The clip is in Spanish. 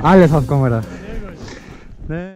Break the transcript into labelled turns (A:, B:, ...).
A: i just want to